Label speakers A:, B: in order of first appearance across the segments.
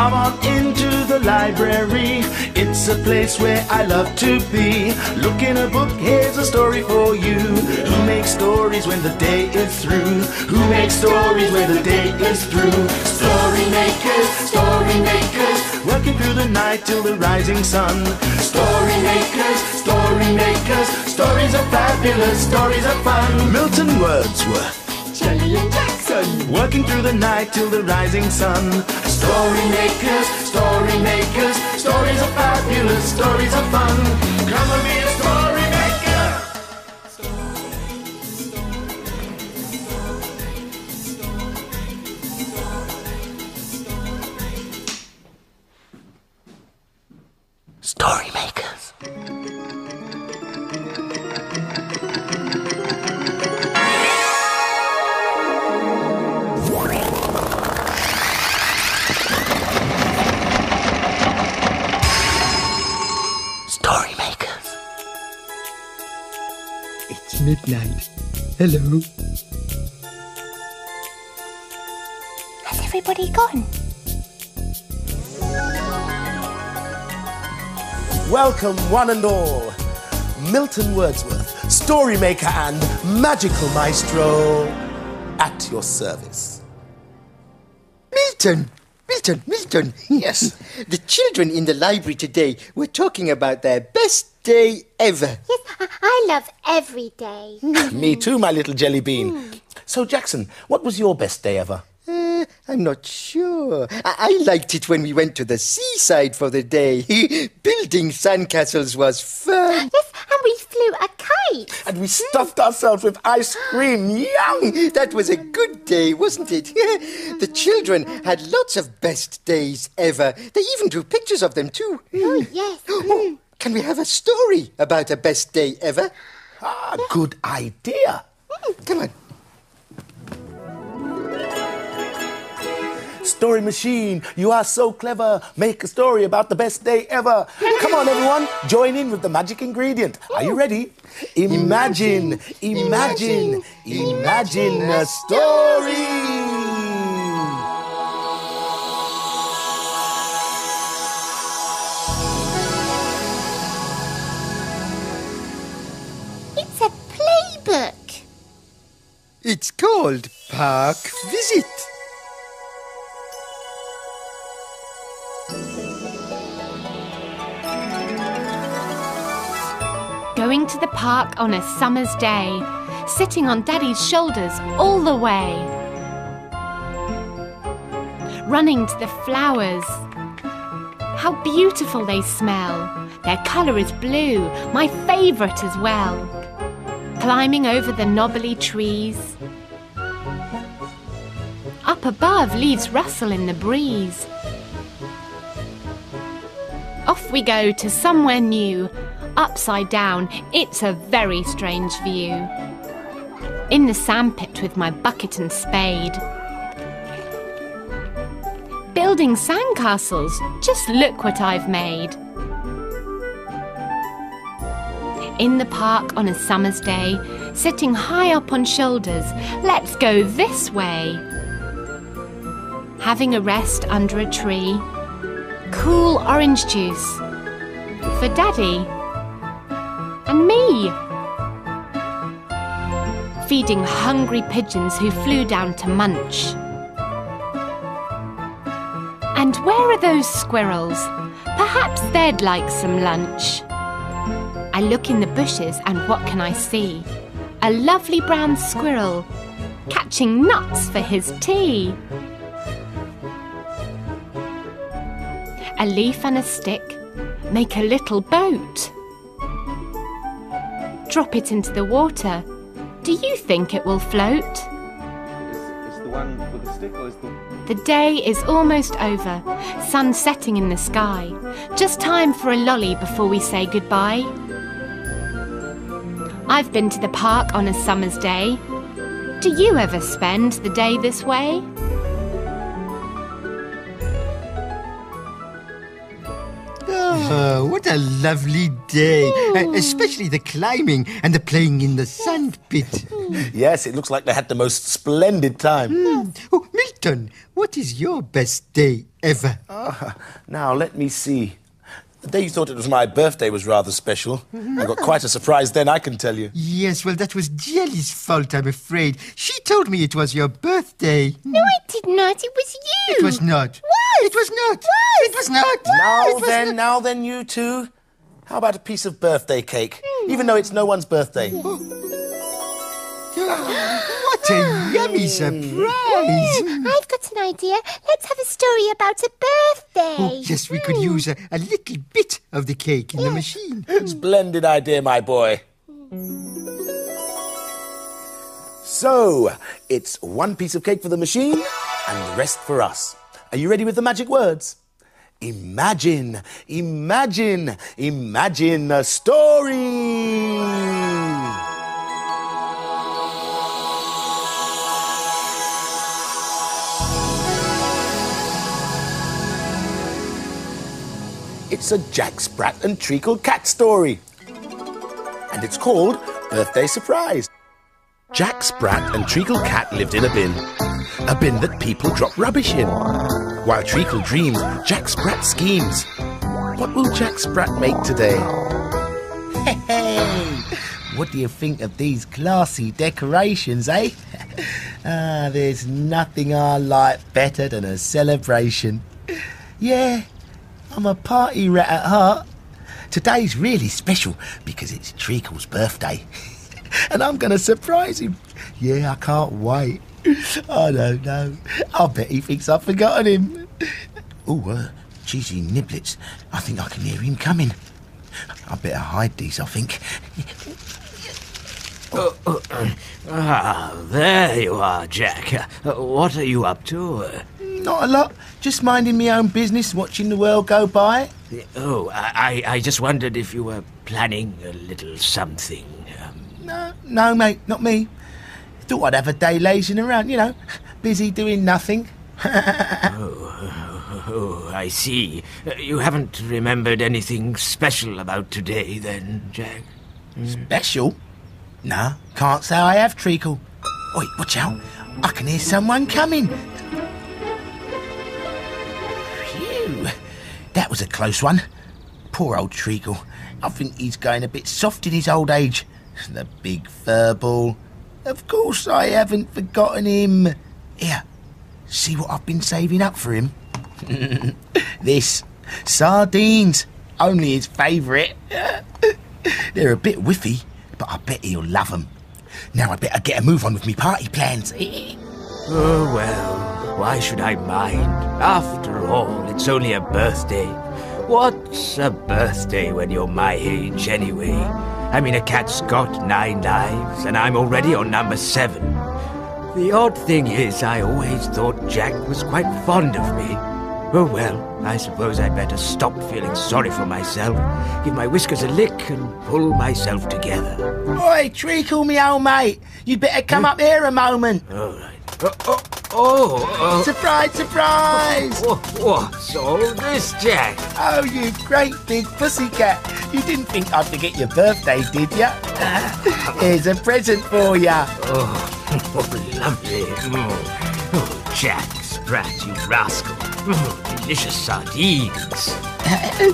A: Come on into the library. It's a place where I love to be. Look in a book, here's a story for you. Who makes stories when the day is through? Who makes stories when the day is through? Story makers, story makers, working through the night till the rising sun. Story makers, story makers, stories are fabulous, stories are fun. Milton Wordsworth.
B: Shelley and
A: Working through the night till the rising sun. Story makers, story makers, stories are fabulous, stories are fun. Come and be a story
C: It's midnight. Hello.
B: Has everybody gone?
A: Welcome, one and all. Milton Wordsworth, storymaker and magical maestro, at your service.
C: Milton! Milton, Milton!
A: Yes.
C: The children in the library today were talking about their best day ever.
B: Yes, I, I love every day.
A: Me too, my little jelly bean. So, Jackson, what was your best day ever?
C: Uh, I'm not sure. I-, I liked it when we went to the seaside for the day. Building sandcastles was fun.
B: Yes, and we flew a kite.
A: And we stuffed ourselves with ice cream. Yum!
C: That was a good day, wasn't it? the children had lots of best days ever. They even drew pictures of them too.
B: Oh, yes.
C: Oh, can we have a story about a best day ever?
A: Ah, good idea.
C: Come on.
A: Story machine, you are so clever. Make a story about the best day ever. Come on, everyone, join in with the magic ingredient. Are you ready? Imagine, imagine, imagine a story.
B: It's
C: called Park Visit.
D: Going to the park on a summer's day, sitting on Daddy's shoulders all the way. Running to the flowers. How beautiful they smell. Their colour is blue, my favourite as well. Climbing over the knobbly trees. Up above, leaves rustle in the breeze. Off we go to somewhere new. Upside down, it's a very strange view. In the sandpit with my bucket and spade. Building sandcastles, just look what I've made. In the park on a summer's day, sitting high up on shoulders, let's go this way. Having a rest under a tree, cool orange juice for Daddy and me. Feeding hungry pigeons who flew down to munch. And where are those squirrels? Perhaps they'd like some lunch. I look in the bushes and what can I see? A lovely brown squirrel catching nuts for his tea. A leaf and a stick make a little boat. Drop it into the water. Do you think it will float?
E: Is, is the one with the stick or is the
D: The day is almost over, sun setting in the sky. Just time for a lolly before we say goodbye. I've been to the park on a summer's day. Do you ever spend the day this way?
C: Oh, what a lovely day. Uh, hmm. especially the climbing and the playing in the sandpit. Hmm.
A: Yes, it looks like they had the most splendid time. Hmm.
C: Oh, Milton, what is your best day ever?
A: Ah, now, let me see. The day you thought it was my birthday was rather special. I got quite a surprise then, I can tell you.
C: Yes, well, that was Jelly's fault, I'm afraid. She told me it was your birthday.
B: No, I did not. It was you.
C: It was not.
B: Was.
C: It was not.
B: Was.
C: It was not.
A: Now
C: was
A: then,
C: not.
A: now then, you two. How about a piece of birthday cake? Even though it's no one's birthday.
C: What a yummy surprise!
B: I've got an idea. Let's have a story about a birthday.
C: Oh, yes, we could hmm. use a, a little bit of the cake in the machine. Hmm.
A: Splendid idea, my boy. So, it's one piece of cake for the machine and the rest for us. Are you ready with the magic words? Imagine, imagine, imagine a story. It's a Jack Sprat and Treacle cat story. And it's called Birthday Surprise. Jack Sprat and Treacle Cat lived in a bin. A bin that people drop rubbish in. While Treacle dreams, Jack Sprat schemes. What will Jack Sprat make today? Hey, what do you think of these classy decorations, eh? ah, there's nothing I like better than a celebration. Yeah, I'm a party rat at heart. Today's really special because it's Treacle's birthday. and I'm going to surprise him. Yeah, I can't wait. I don't know. I bet he thinks I've forgotten him. Oh, uh, cheesy niblets. I think I can hear him coming. I better hide these, I think.
F: Ah, there you are, Jack. Uh, what are you up to?
A: Not a lot. Just minding my own business, watching the world go by.
F: oh, I, I just wondered if you were planning a little something. Um,
A: No, no, mate, not me. Thought I'd have a day lazing around, you know, busy doing nothing.
F: oh, I see. Uh, you haven't remembered anything special about today, then, Jack?
A: Special? No, can't say I have, Treacle. Wait, watch out. I can hear someone coming. That was a close one. Poor old Treacle. I think he's going a bit soft in his old age. The big furball. Of course I haven't forgotten him. Here, see what I've been saving up for him? this. Sardines. Only his favourite. They're a bit whiffy, but I bet he'll love them. Now I better get a move on with me party plans.
F: Oh, well, why should I mind? After all, it's only a birthday. What's a birthday when you're my age, anyway? I mean, a cat's got nine lives, and I'm already on number seven. The odd thing is, I always thought Jack was quite fond of me. Oh, well, I suppose I'd better stop feeling sorry for myself, give my whiskers a lick, and pull myself together.
A: Oi, Treacle, me old mate. You'd better come hmm? up here a moment.
F: All right. Oh, oh, oh, oh.
A: Surprise, surprise!
F: Wha- What's all this, Jack?
A: Oh, you great big pussycat. You didn't think I'd forget your birthday, did ya? Here's a present for ya.
F: Oh, lovely. Mm. Oh, Jack Sprat, you rascal. Mm, delicious sardines.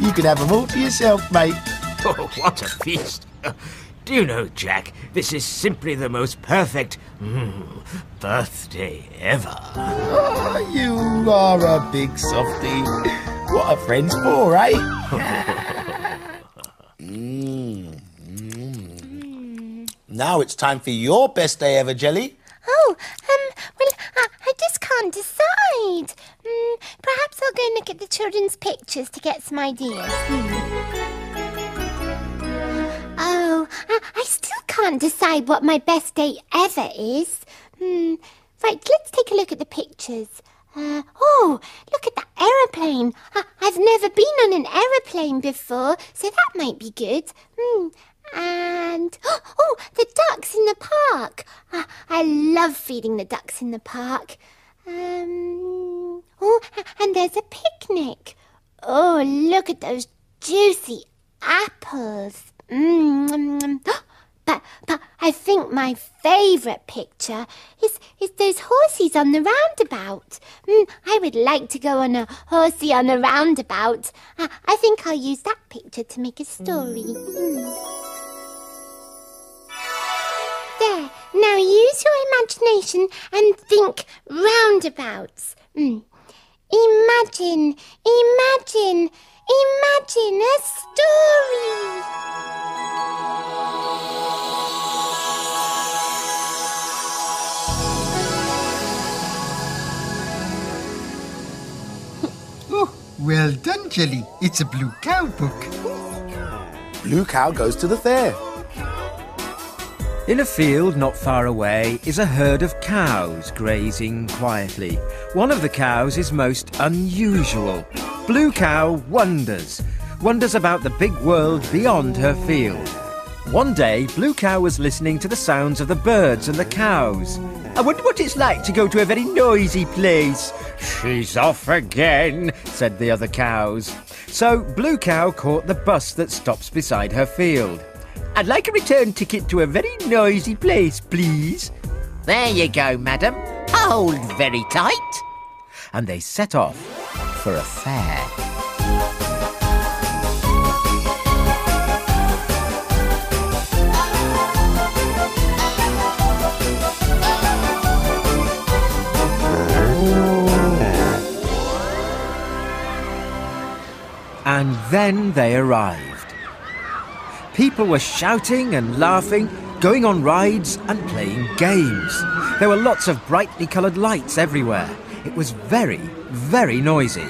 A: You can have them all to yourself, mate.
F: Oh, what a feast. Do you know, Jack, this is simply the most perfect mm, birthday ever.
A: Oh, you are a big softy. What are friends for, eh? Mm, mm. Now it's time for your best day ever, Jelly.
B: Oh, um, well, I, I just can't decide. Mm, perhaps I'll go and look at the children's pictures to get some ideas. Oh, I, I still can't decide what my best day ever is. Hmm. Right, let's take a look at the pictures. Uh, oh, look at that aeroplane. I, I've never been on an aeroplane before, so that might be good. Hmm. And oh, the ducks in the park. I, I love feeding the ducks in the park. Um, oh, and there's a picnic. Oh, look at those juicy apples. Mmm. but but I think my favourite picture is is those horses on the roundabout. Mm, I would like to go on a horsey on a roundabout. I, I think I'll use that picture to make a story. Mm. There. Now use your imagination and think roundabouts. Mm. Imagine, imagine, imagine a story.
C: Well done, Jelly. It's a blue cow book.
A: Blue Cow goes to the fair.
F: In a field not far away is a herd of cows grazing quietly. One of the cows is most unusual. Blue Cow wonders, wonders about the big world beyond her field. One day, Blue Cow was listening to the sounds of the birds and the cows. I wonder what it's like to go to a very noisy place. She's off again, said the other cows. So Blue Cow caught the bus that stops beside her field. I'd like a return ticket to a very noisy place, please. There you go, madam. Hold very tight. And they set off for a fair. And then they arrived. People were shouting and laughing, going on rides and playing games. There were lots of brightly coloured lights everywhere. It was very, very noisy.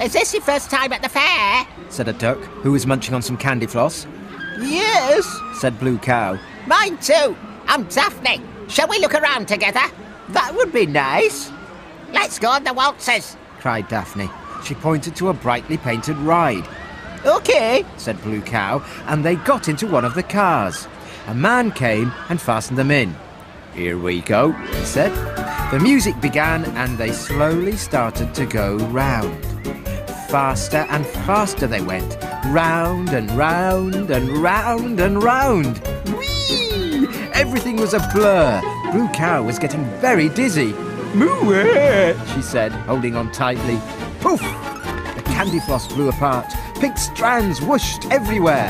G: Is this your first time at the fair?
F: said a duck who was munching on some candy floss. Yes, said Blue Cow.
G: Mine too. I'm Daphne. Shall we look around together?
F: That would be nice,
G: Let's go on the waltzes.
F: cried Daphne. She pointed to a brightly painted ride.
G: Okay.
F: said Blue Cow, and they got into one of the cars. A man came and fastened them in. Here we go, he said. The music began, and they slowly started to go round. Faster and faster they went, round and round and round and round. Whee! Everything was a blur. Blue Cow was getting very dizzy. Moo! she said, holding on tightly. Poof! The candy floss flew apart. Pink strands whooshed everywhere.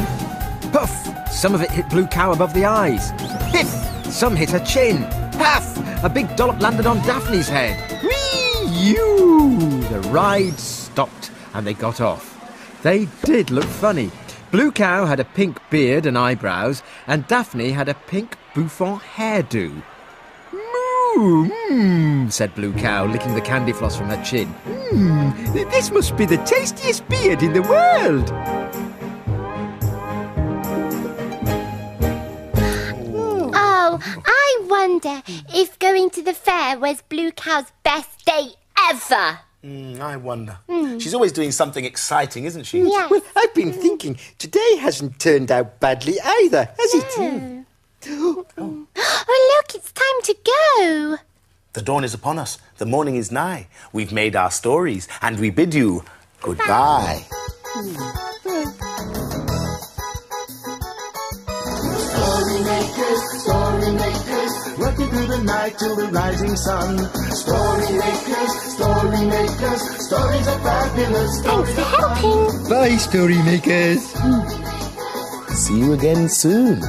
F: Puff! Some of it hit Blue Cow above the eyes. Hiff! Some hit her chin. Puff! A big dollop landed on Daphne's head. Whee! You! The ride stopped and they got off. They did look funny. Blue Cow had a pink beard and eyebrows, and Daphne had a pink bouffant hairdo. Moo! Mmm, said Blue Cow, licking the candy floss from her chin. Mmm, this must be the tastiest beard in the world.
B: Oh, I wonder if going to the fair was Blue Cow's best day ever.
A: Mm, I wonder. She's always doing something exciting, isn't she?
B: Yes.
C: Well, I've been thinking today hasn't turned out badly either, has it?
B: Oh, look, it's time to go.
A: The dawn is upon us. The morning is nigh. We've made our stories, and we bid you goodbye. Story makers, story makers, working through the night till the rising sun. Story makers, story makers, stories are fabulous.
B: Thanks for helping.
C: Bye, story makers. Hmm.
A: See you again soon.